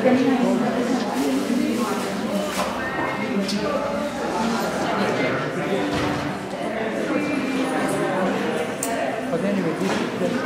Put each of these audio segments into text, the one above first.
But anyway, this is just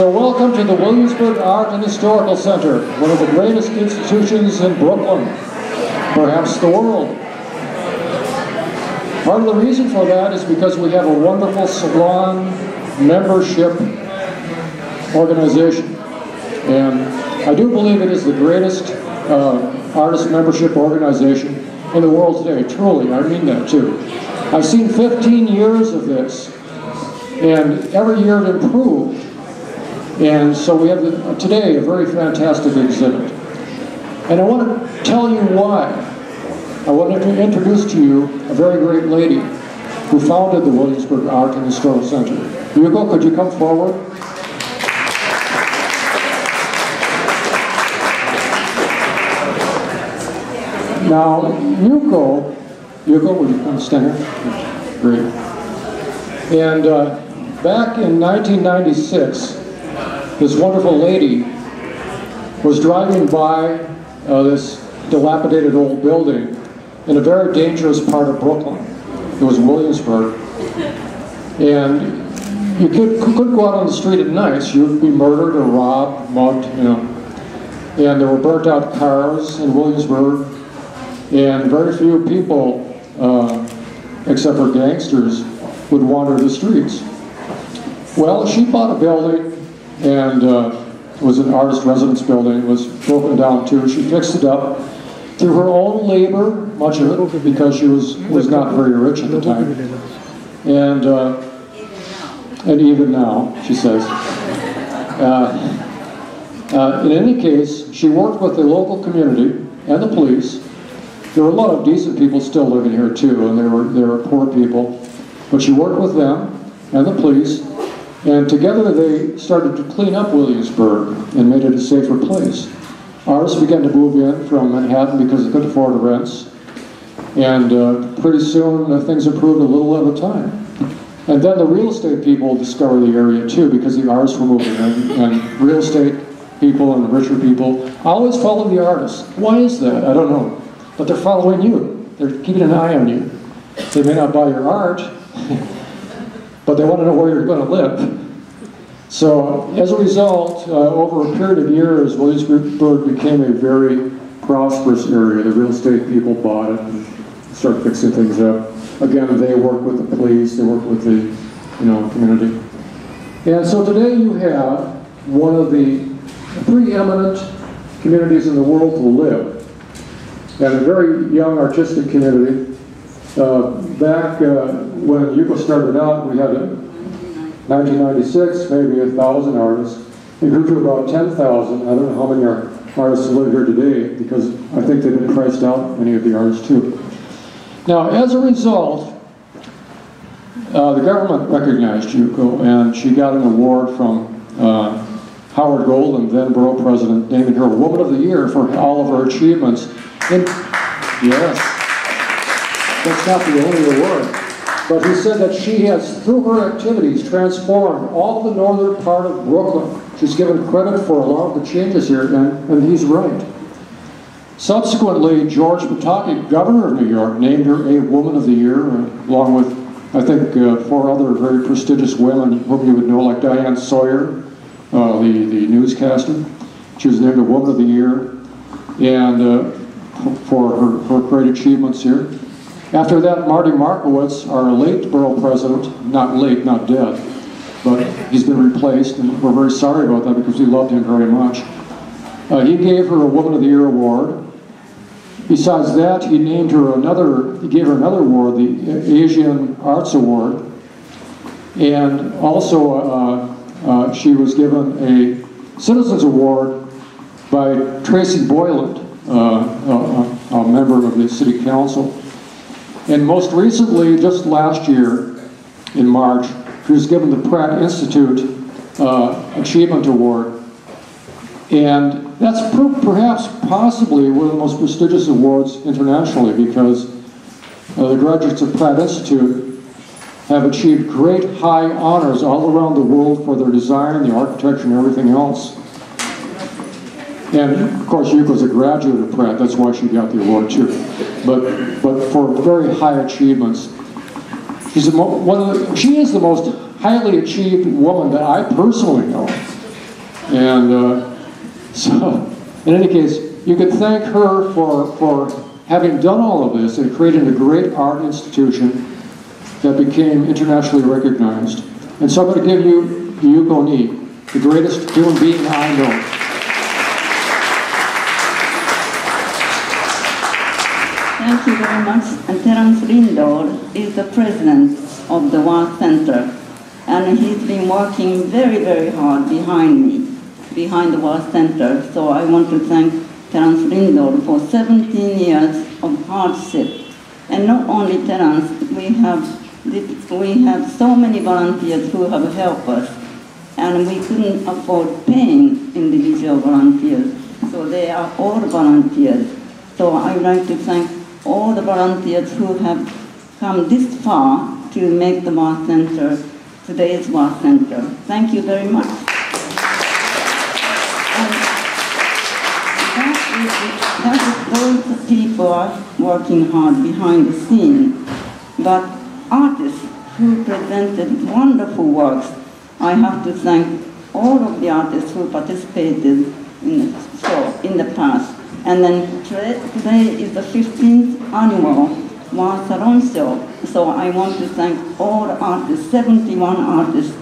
So welcome to the Williamsburg Art and Historical Center, one of the greatest institutions in Brooklyn, perhaps the world. Part of the reason for that is because we have a wonderful salon membership organization. And I do believe it is the greatest uh, artist membership organization in the world today, truly, I mean that too. I've seen 15 years of this, and every year it improved. And so we have today a very fantastic exhibit. And I want to tell you why. I want to introduce to you a very great lady who founded the Williamsburg Art and Historical Center. Yuko, could you come forward? Now, Yuko, Yuko, would you come stand here? Great. And uh, back in 1996, this wonderful lady was driving by uh, this dilapidated old building in a very dangerous part of Brooklyn. It was Williamsburg. And you could, couldn't go out on the street at night. So you'd be murdered or robbed, mugged, you know. And there were burnt out cars in Williamsburg. And very few people, uh, except for gangsters, would wander the streets. Well, she bought a building and uh, it was an artist residence building. It was broken down too. She fixed it up through her own labor, much of it because she was was not very rich at the time, and uh, and even now, she says. Uh, uh, in any case, she worked with the local community and the police. There were a lot of decent people still living here too, and there were there were poor people, but she worked with them and the police and together they started to clean up Williamsburg and made it a safer place. Artists began to move in from Manhattan because they couldn't afford the rents. And uh, pretty soon uh, things improved a little at a time. And then the real estate people discovered the area too because the artists were moving in. And real estate people and the richer people always follow the artists. Why is that? I don't know. But they're following you. They're keeping an eye on you. They may not buy your art, but they want to know where you're going to live. So as a result, uh, over a period of years, Williamsburg became a very prosperous area. The real estate people bought it and started fixing things up. Again, they work with the police, they work with the you know, community. And so today you have one of the preeminent communities in the world to live. And a very young artistic community. Uh, back uh, when Yuko started out, we had a 1996, maybe a thousand artists. It grew to about 10,000. I don't know how many artists live here today because I think they've been priced out, many of the artists too. Now, as a result, uh, the government recognized Yuko and she got an award from uh, Howard Golden, then borough president, naming her Woman of the Year for all of her achievements. In, yes, that's not the only award. But he said that she has, through her activities, transformed all the northern part of Brooklyn. She's given credit for a lot of the changes here, and, and he's right. Subsequently, George Pataki, governor of New York, named her a Woman of the Year, uh, along with, I think, uh, four other very prestigious women whom you would know, like Diane Sawyer, uh, the, the newscaster. She was named a Woman of the Year, and uh, for her, her great achievements here. After that, Marty Markowitz, our late borough president, not late, not dead, but he's been replaced, and we're very sorry about that because we loved him very much. Uh, he gave her a Woman of the Year award. Besides that, he named her another, he gave her another award, the Asian Arts Award. And also, uh, uh, she was given a Citizens Award by Tracy Boyland, uh, a, a member of the City Council. And most recently, just last year, in March, she was given the Pratt Institute uh, Achievement Award. And that's per perhaps possibly one of the most prestigious awards internationally because uh, the graduates of Pratt Institute have achieved great high honors all around the world for their design, the architecture, and everything else. And of course, Yuko's a graduate of Pratt, that's why she got the award too. But, but for very high achievements. She's one of the, she is the most highly achieved woman that I personally know. And uh, so, in any case, you could thank her for, for having done all of this and creating a great art institution that became internationally recognized. And so I'm going to give you Yuko Nii, the greatest human being I know. Thank you very much. And Terrance Lindall is the president of the WAH Center. And he's been working very, very hard behind me, behind the WAH Center. So I want to thank Terrance Lindall for 17 years of hardship. And not only Terrance, we have, we have so many volunteers who have helped us. And we couldn't afford paying individual volunteers. So they are all volunteers. So I would like to thank all the volunteers who have come this far to make the WAH Center today's WAH Center. Thank you very much. People are working hard behind the scene. But artists who presented wonderful works, I have to thank all of the artists who participated in the show in the past. And then today is the 15th annual WAH Salon Show. So I want to thank all artists, 71 artists,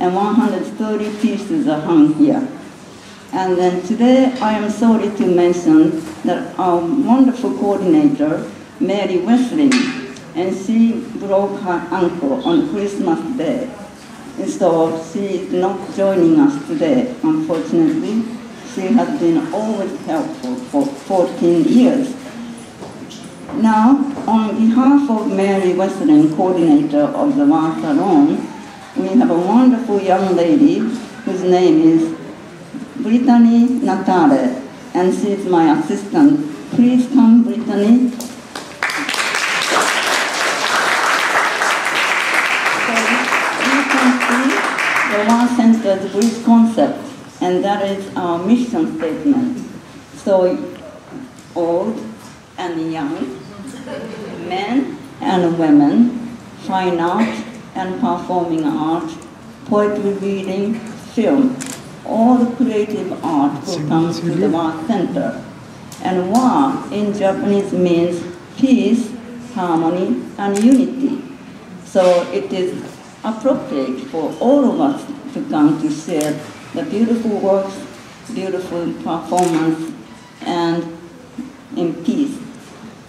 and 130 pieces are hung here. And then today I am sorry to mention that our wonderful coordinator, Mary Westling, and she broke her ankle on Christmas Day. And so she is not joining us today, unfortunately. She has been always helpful for 14 years. Now, on behalf of Mary Western, coordinator of the Salon, we have a wonderful young lady whose name is Brittany Natale, and she is my assistant. Please come, Brittany. So you can see the WAH Center's bridge concept and that is our mission statement. So old and young, men and women, fine art and performing art, poetry reading, film, all the creative art will come to the WAH Center. And Wa in Japanese means peace, harmony, and unity. So it is appropriate for all of us to come to share the beautiful works, beautiful performance, and in peace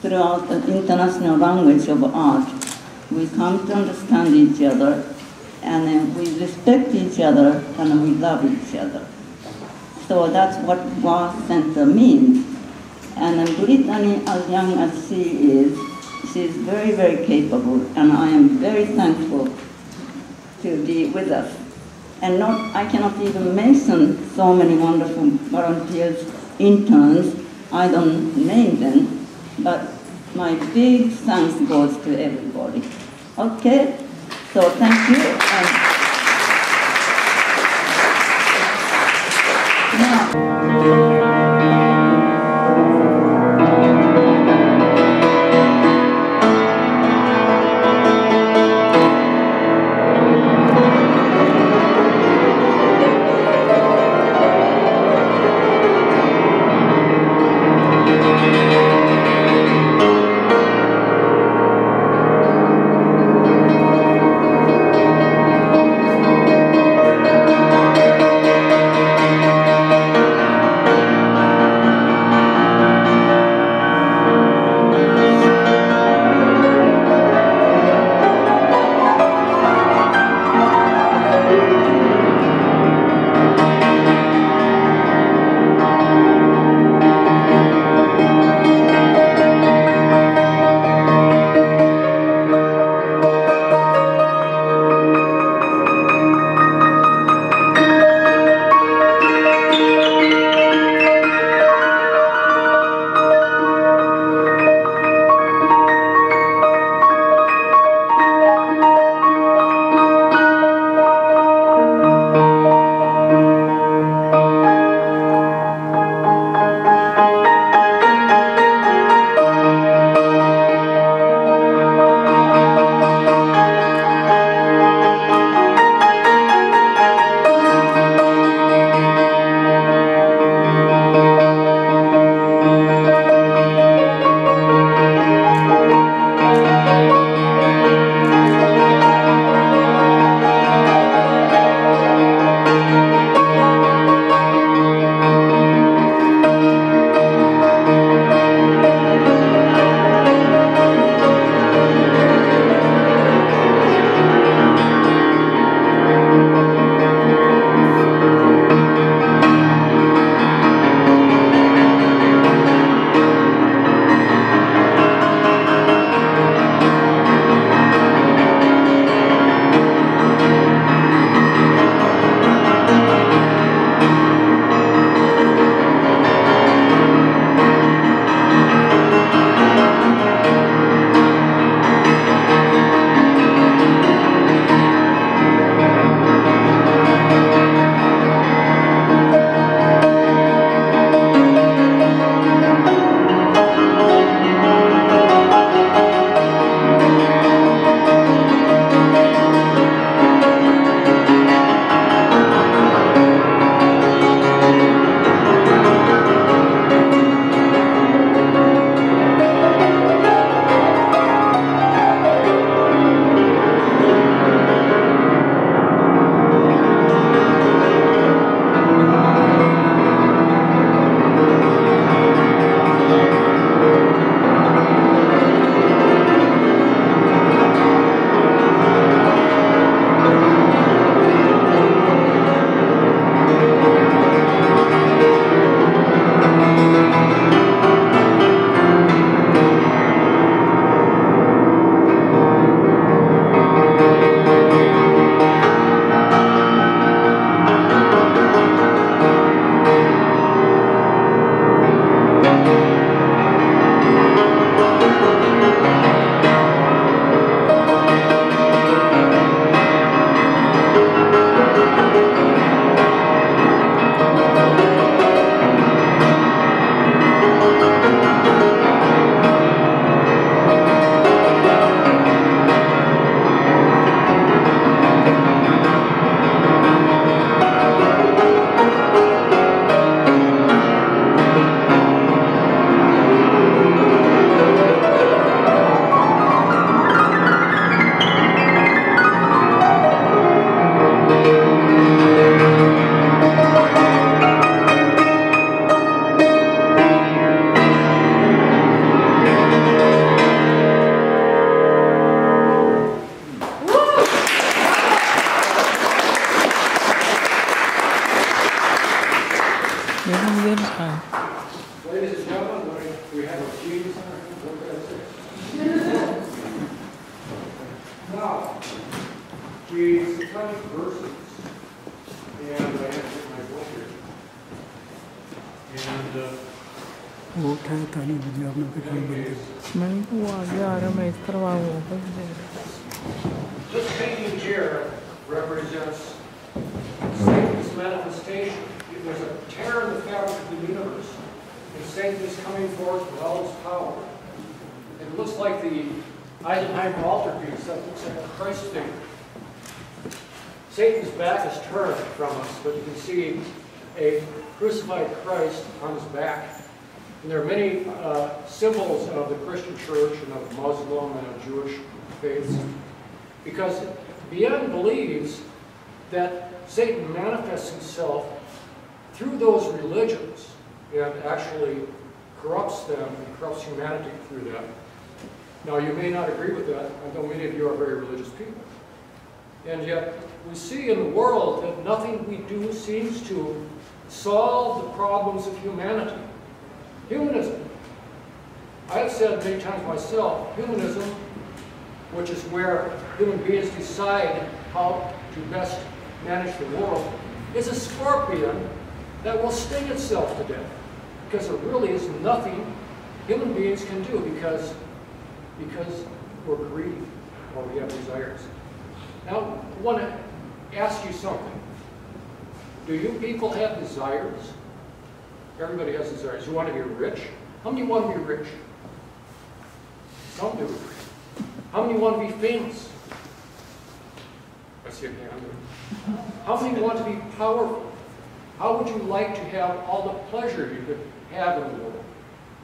throughout the international language of art. We come to understand each other, and then we respect each other, and we love each other. So that's what WAH Center means. And Brittany, as young as she is, she is very, very capable, and I am very thankful to be with us and not, I cannot even mention so many wonderful volunteers, interns, I don't name them, but my big thanks goes to everybody. Okay, so thank you. Um, and Good we Satanic verses, and I have to get my book here. And, uh, वो उठाया ताली बजी आपने फिर नहीं बंद मैं वो आगे आ रहा मैं इस करवा हुआ कुछ देर This painting here represents Satan's manifestation. There's a tear in the fabric of the universe, and Satan is coming forth with all his power. It looks like the Eisenhower altarpiece, that looks like a Christ figure. Satan's back is turned from us, but you can see a crucified Christ on his back. And there are many uh, symbols of the Christian church and of Muslim and of Jewish faiths. Because Bien believes that Satan manifests himself through those religions and actually corrupts them and corrupts humanity through them. Now, you may not agree with that, although many of you are very religious people. And yet, we see in the world that nothing we do seems to solve the problems of humanity. Humanism. I have said many times myself, humanism, which is where human beings decide how to best manage the world, is a scorpion that will sting itself to death. Because there really is nothing human beings can do because, because we're greedy or we have desires. Now, to ask you something. Do you people have desires? Everybody has desires. You want to be rich? How many want to be rich? Some do. How many want to be famous? I see a hand. How many want to be powerful? How would you like to have all the pleasure you could have in the world?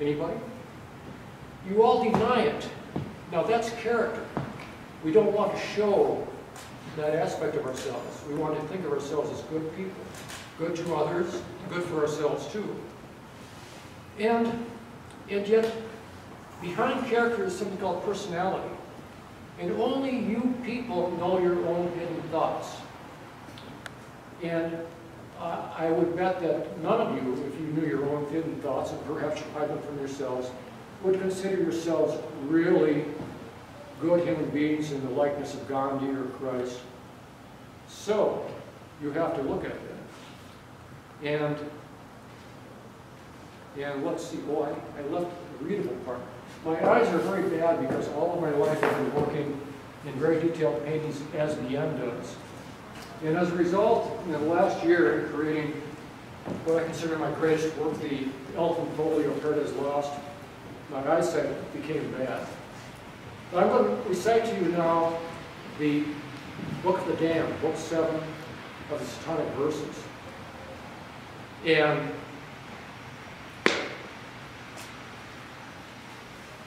Anybody? You all deny it. Now that's character. We don't want to show that aspect of ourselves. We want to think of ourselves as good people, good to others, good for ourselves too. And, and yet, behind character is something called personality. And only you people know your own hidden thoughts. And uh, I would bet that none of you, if you knew your own hidden thoughts, and perhaps you hide them from yourselves, would consider yourselves really good human beings in the likeness of Gandhi or Christ. So, you have to look at that. And, and let's see, oh, I, I left the readable part. My eyes are very bad because all of my life I've been working in very detailed paintings as the end does. And as a result, in the last year, in creating what I consider my greatest work, the Elephant Folio Paradise Lost, my eyesight became bad. But I'm going to recite to you now the Book of the Damned, Book 7 of the Satanic Verses. And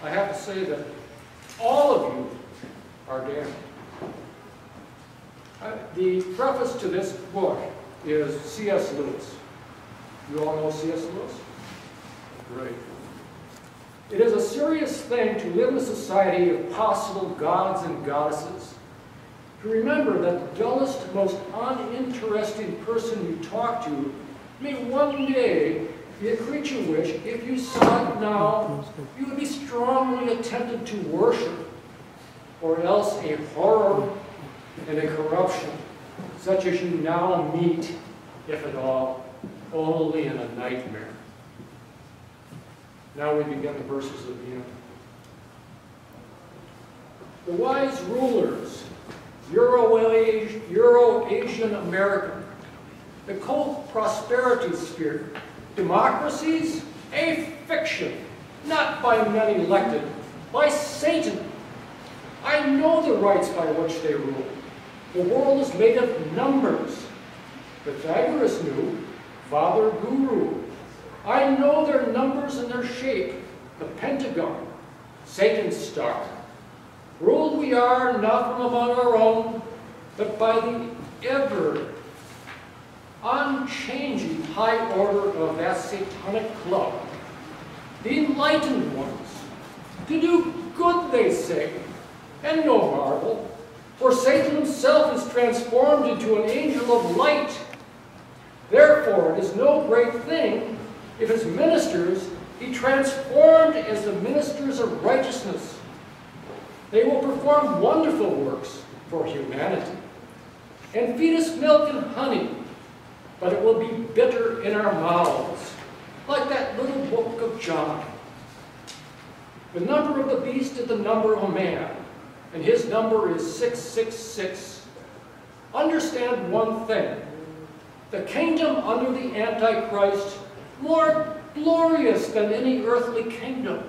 I have to say that all of you are damned. Uh, The preface to this book is C.S. Lewis. You all know C.S. Lewis? Great. It is a serious thing to live in a society of possible gods and goddesses. To remember that the dullest, most uninteresting person you talk to may one day be a creature which, if you saw it now, you would be strongly tempted to worship, or else a horror and a corruption, such as you now meet, if at all, only in a nightmare. Now we begin the verses of the end. The wise rulers, Euro-Asian Euro American, the co-prosperity sphere, democracies, a fiction, not by men elected, by Satan. I know the rights by which they rule. The world is made of numbers. Pythagoras knew, Father Guru. I know their numbers and their shape, the pentagon, Satan's star. Ruled we are not from among our own, but by the ever unchanging high order of that satanic club. The enlightened ones, to do good, they say, and no marvel, for Satan himself is transformed into an angel of light. Therefore, it is no great thing If his ministers be transformed as the ministers of righteousness, they will perform wonderful works for humanity and feed us milk and honey, but it will be bitter in our mouths, like that little book of John. The number of the beast is the number of a man, and his number is 666. Understand one thing. The kingdom under the Antichrist, more glorious than any earthly kingdom,